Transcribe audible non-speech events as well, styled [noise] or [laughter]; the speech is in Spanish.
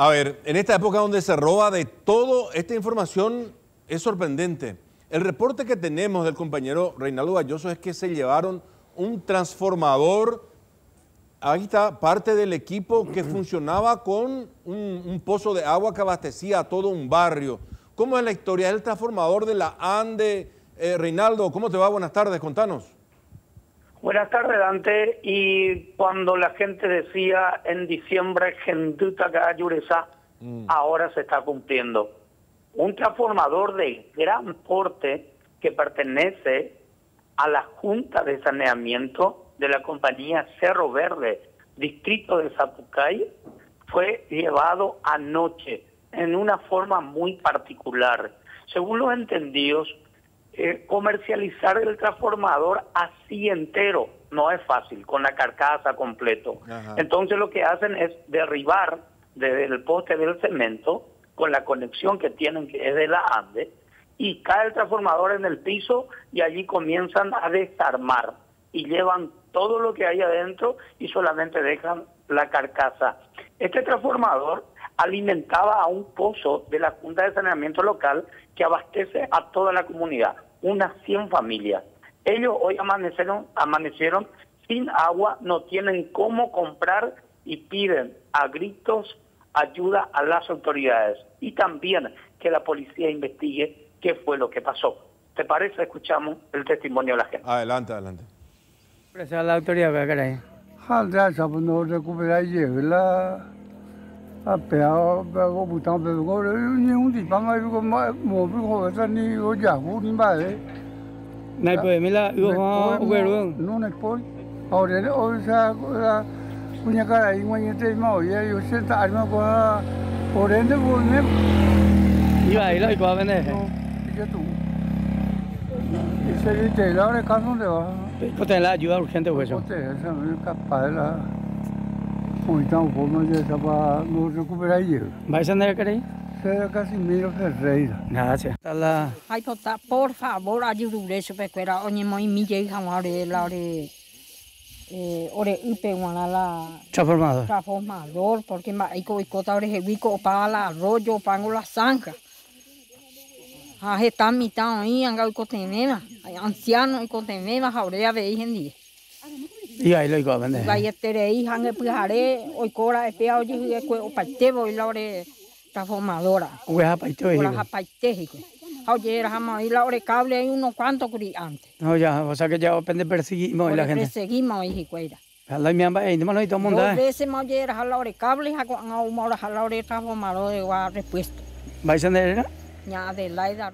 A ver, en esta época donde se roba de todo, esta información es sorprendente. El reporte que tenemos del compañero Reinaldo Galloso es que se llevaron un transformador, ahí está parte del equipo que [clears throat] funcionaba con un, un pozo de agua que abastecía a todo un barrio. ¿Cómo es la historia? ¿Es el transformador de la ANDE? Eh, Reinaldo, ¿cómo te va? Buenas tardes, contanos. Buenas tardes, Dante. Y cuando la gente decía en diciembre, genduta Yureza, mm. ahora se está cumpliendo. Un transformador de gran porte que pertenece a la Junta de Saneamiento de la compañía Cerro Verde, distrito de Zapucay, fue llevado anoche en una forma muy particular. Según los entendidos, eh, comercializar el transformador así entero no es fácil, con la carcasa completo. Entonces lo que hacen es derribar desde el poste del cemento con la conexión que tienen que es de la ANDE y cae el transformador en el piso y allí comienzan a desarmar y llevan todo lo que hay adentro y solamente dejan la carcasa. Este transformador alimentaba a un pozo de la Junta de Saneamiento Local que abastece a toda la comunidad, unas 100 familias. Ellos hoy amanecieron, amanecieron sin agua, no tienen cómo comprar y piden a gritos ayuda a las autoridades y también que la policía investigue qué fue lo que pasó. ¿Te parece? Escuchamos el testimonio de la gente. Adelante, adelante. Gracias a la autoridad, à bèo bèo 啊，别啊，别我不当别我，你我地方啊，如果买毛笔好，这你我养护你买嘞。那不没啦，有哈，我弄。弄那不，后来呢，我啥个，punya cara ingin itu mau ya, Yusuf tak ada gua, orang tu pun ni. Iya, ilah gua mana? Iya tu. Ia jadi jalan, kamu tu. Kau tak lah jual, kau tak wajah. Kau tak, saya kapal lah. Là capaz là então vamos estaba no recuperar yo. ¿Vais a andar ahí? Será casi mil Ferreira. Gracias. La... Ay, tota, por favor, ayúdame eso, porque era oye muy mi hija, madre, la de eh, ore ipe wana la transformador. Transformador, porque ma iko iko ta ore hebico para la arroyo, pango la zanja. Ah, está mitad ahí, anga iko tenena, anciano iko tenena, ahora veis en día. Y ahí lo digo, ¿vale? Vaya terei hange pujare, hoy cora e pea oye e kue opaite voy la ore transformadora. Kue apaite hoy. Kue apaite hijo. Oye, era jamás y la ore cable hay unos cuantos curi antes. No, ya, o sea que ya depende perseguimos la gente. Perseguimos ahí, cuera. La mi amba, no lo todo el mundo. Dos veces más oye, era la ore cable, ha con una hora la ore transformadora de respuesta. ¿Vais a andar? Ya, de la edad.